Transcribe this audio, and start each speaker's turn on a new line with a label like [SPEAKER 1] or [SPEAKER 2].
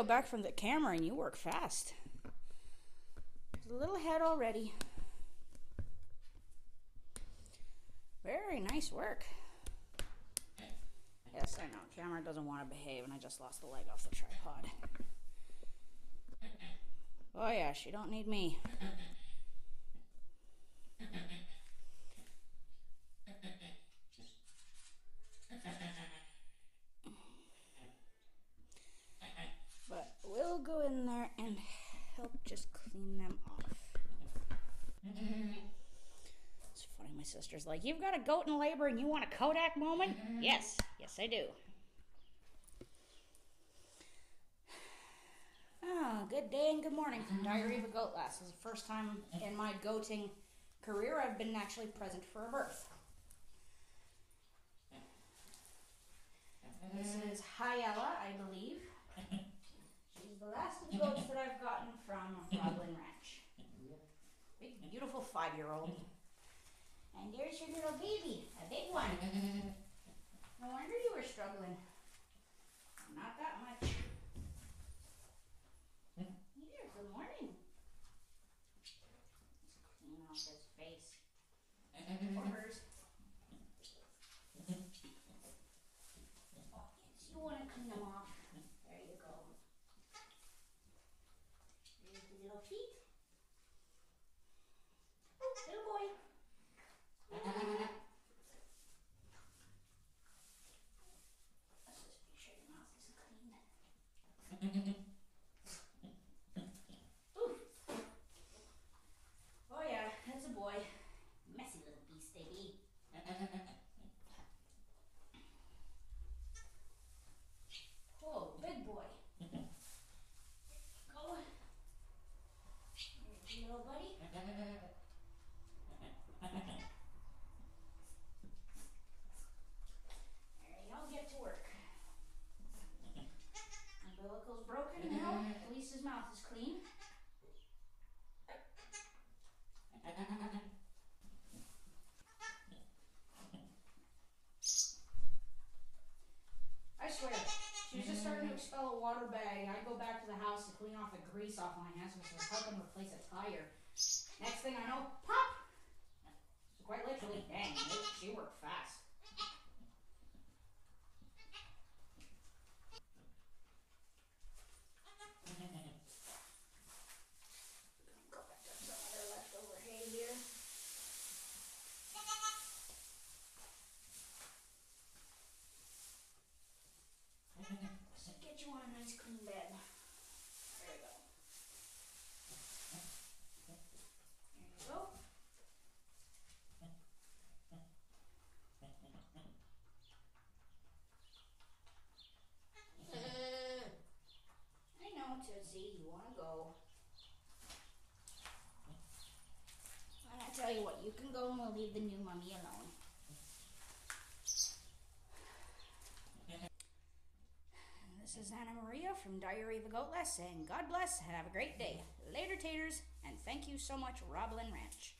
[SPEAKER 1] go back from the camera and you work fast. There's a little head already. Very nice work. Yes, I know. Camera doesn't want to behave, and I just lost the leg off the tripod. Oh, yeah, she don't need me. But we'll go in there and help just clean them off. It's funny, my sister's like, You've got a goat in labor and you want a Kodak moment? Yes, yes, I do. Oh, good day and good morning from Diary of a Goat Lass. This is the first time in my goating career I've been actually present for a birth. This is Hi-Ella, I believe. Goats that I've gotten from RobLynn Ranch. Big, beautiful five year old. And there's your little baby, a big one. No wonder you were struggling. Not that much. Here, good morning. Clean off his face. Or hers. Oh, yes, you want to clean them off. There you go. There's the little feet. Oh, little boy. Let's just make sure your mouth is clean. Ooh. Oh yeah, that's a boy. Messy little beast they be. Oh, big boy. Go. Here's your little buddy. There you go, get to work. Umbilical's broken now. At least his mouth is clean. I swear, she was just starting to mm. expel a water bag, and I go back to the house to clean off the grease off my hands, which was helping replace a tire. Next thing I know, Get you on a nice clean bed. There you go. There you go. I know, Tootsie, you wanna go. And I tell you what, you can go and we'll leave the new mummy alone. This is Anna Maria from Diary of a Goat-Lass saying God bless have a great day. Later, taters, and thank you so much, RobLynn Ranch.